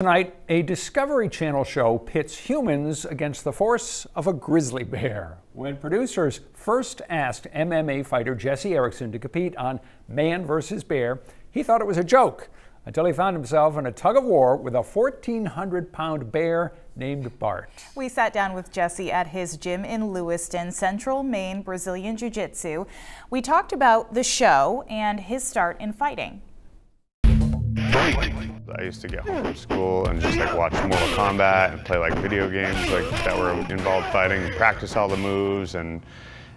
Tonight, a Discovery Channel show pits humans against the force of a grizzly bear. When producers first asked MMA fighter Jesse Erickson to compete on Man vs. Bear, he thought it was a joke until he found himself in a tug of war with a 1,400 pound bear named Bart. We sat down with Jesse at his gym in Lewiston, Central Maine Brazilian Jiu Jitsu. We talked about the show and his start in fighting. I used to get home from school and just like watch Mortal Kombat and play like video games like that were involved fighting and practice all the moves and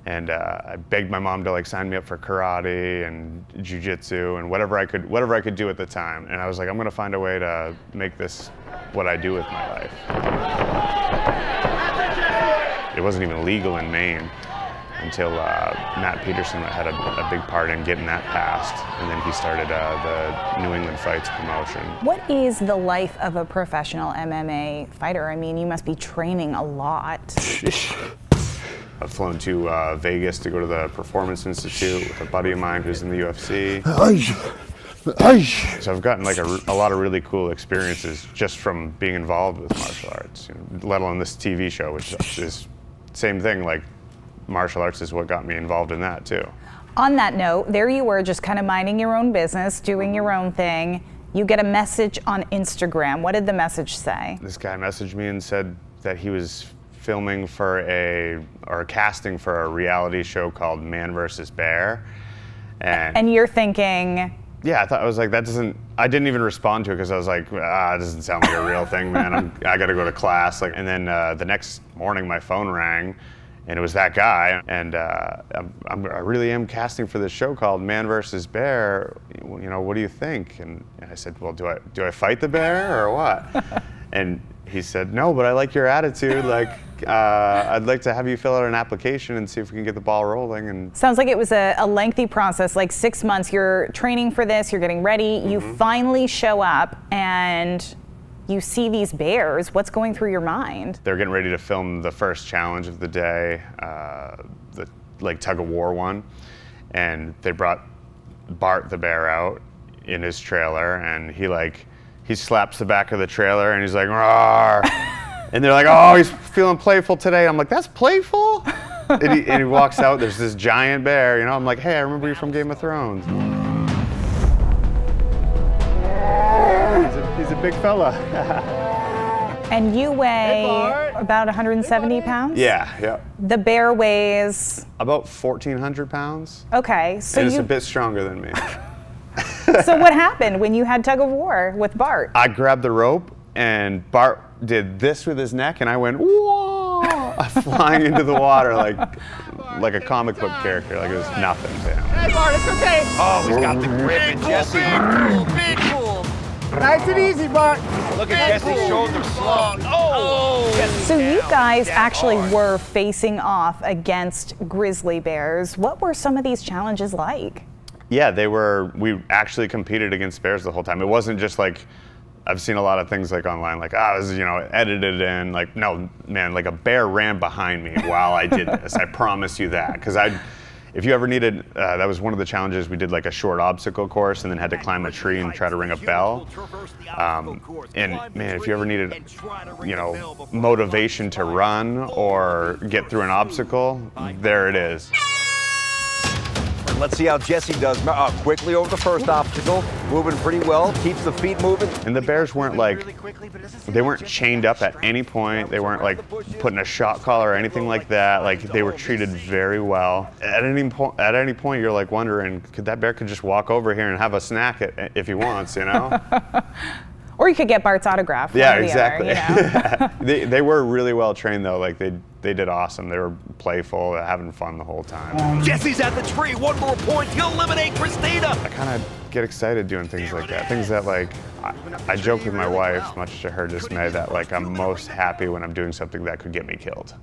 and uh, I begged my mom to like sign me up for karate and jujitsu and whatever I could whatever I could do at the time. And I was like, I'm gonna find a way to make this what I do with my life. It wasn't even legal in Maine until uh, Matt Peterson had a, a, big part in getting that passed, and then he started uh, the New England Fights promotion. What is the life of a professional MMA fighter? I mean, you must be training a lot. I've flown to uh, Vegas to go to the Performance Institute with a buddy of mine who's in the UFC. So I've gotten like a, a, lot of really cool experiences just from being involved with martial arts, you know, let alone this TV show, which is same thing. Like martial arts is what got me involved in that too. On that note, there you were just kind of minding your own business, doing your own thing. You get a message on Instagram. What did the message say? This guy messaged me and said that he was filming for a, or casting for a reality show called Man vs. Bear. And, and you're thinking, yeah, I thought I was like that doesn't. I didn't even respond to it because I was like, ah, it doesn't sound like a real thing, man. I'm, I got to go to class. Like, and then uh, the next morning, my phone rang, and it was that guy. And uh, I'm, I'm, i really am casting for this show called Man vs. Bear. You know, what do you think? And I said, well, do I do I fight the bear or what? and he said, no, but I like your attitude. Like, uh, I'd like to have you fill out an application and see if we can get the ball rolling. And sounds like it was a, a lengthy process, like six months. You're training for this. You're getting ready. Mm -hmm. You mm-hmm. finally show up and you see these bears, what's going through your mind? They're getting ready to film the first challenge of the day, uh, the like tug of war one, and they brought Bart the bear out in his trailer, and he like he slaps the back of the trailer, and he's like, Rawr! and they're like, oh, he's feeling playful today. I'm like, that's playful. and, he, and he walks out. There's this giant bear, you know. I'm like, hey, I remember you from Game of Thrones. Big fella. and you weigh hey, about 170 hey, pounds? Yeah, yeah. The bear weighs? About 1,400 pounds. Okay, so and it's a bit stronger than me. so what happened when you had tug of war with Bart? I grabbed the rope and Bart did this with his neck and I went, whoa, flying into the water like like a comic book character, like it was nothing to him. Hey Bart, it's okay. Oh, he's got the grip and Jesse. Big cool. Nice and easy, Bart. Look at Jesse's shoulder slung. Oh! oh. So you guys actually were facing off against grizzly bears. What were some of these challenges like? Yeah, they were, we actually competed against bears the whole time. It wasn't just like, I've seen a lot of things like online, like, ah, oh, this is, you know, edited in. Like, no, man, like a bear ran behind me while I did this. I promise you that. Because I, if you ever needed, uh, that was one of the challenges. We did like a short obstacle course and then had to climb a tree and try to ring a bell. Um, and man, if you ever needed, you know, motivation to run or get through an obstacle, there it is. Let's see how Jesse does. Uh, quickly over the first obstacle, moving pretty well, keeps the feet moving. And the Bears weren't like, they weren't chained up at any point. They weren't like putting a shot collar or anything like that. Like they were treated very well. At any point, at any point, you're like wondering, could that bear could just walk over here and have a snack if he wants, you know? Or you could get Bart's autograph. Yeah, exactly. Other, you know? they, they were really well trained though. Like they they did awesome. They were playful, having fun the whole time. Jesse's at the tree. One more point. He'll eliminate Christina. I kind of get excited doing things like that. Things that like I, I joke with my wife, much to her dismay, that like I'm most happy when I'm doing something that could get me killed.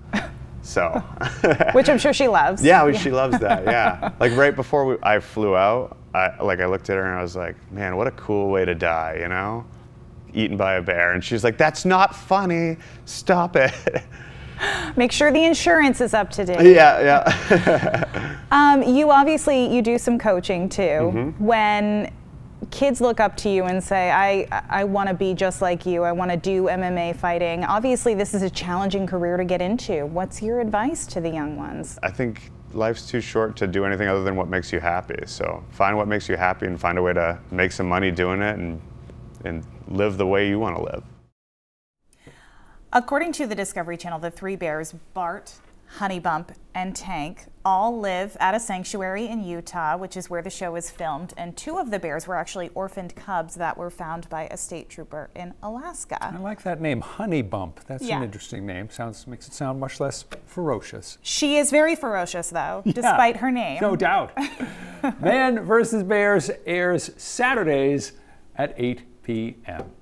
So, which I'm sure she loves. Yeah, yeah, she loves that. Yeah, like right before we, I flew out, I like I looked at her and I was like, man, what a cool way to die, you know? Eaten by a bear. And she's like, that's not funny. Stop it. Make sure the insurance is up to date. Yeah, yeah. um, you obviously, you do some coaching too. Mm -hmm. When kids look up to you and say, I, I want to be just like you. I want to do MMA fighting. Obviously, this is a challenging career to get into. What's your advice to the young ones? I think life's too short to do anything other than what makes you happy. So find what makes you happy and find a way to make some money doing it and, and live the way you want to live. According to the Discovery Channel, the three bears, Bart, Honeybump, and Tank all live at a sanctuary in Utah, which is where the show is filmed. And two of the bears were actually orphaned cubs that were found by a state trooper in Alaska. I like that name, Honeybump. That's Yeah. an interesting name. Sounds makes it sound much less ferocious. She is very ferocious, though, despite her name. No doubt. Man versus Bears airs Saturdays at 8 p.m.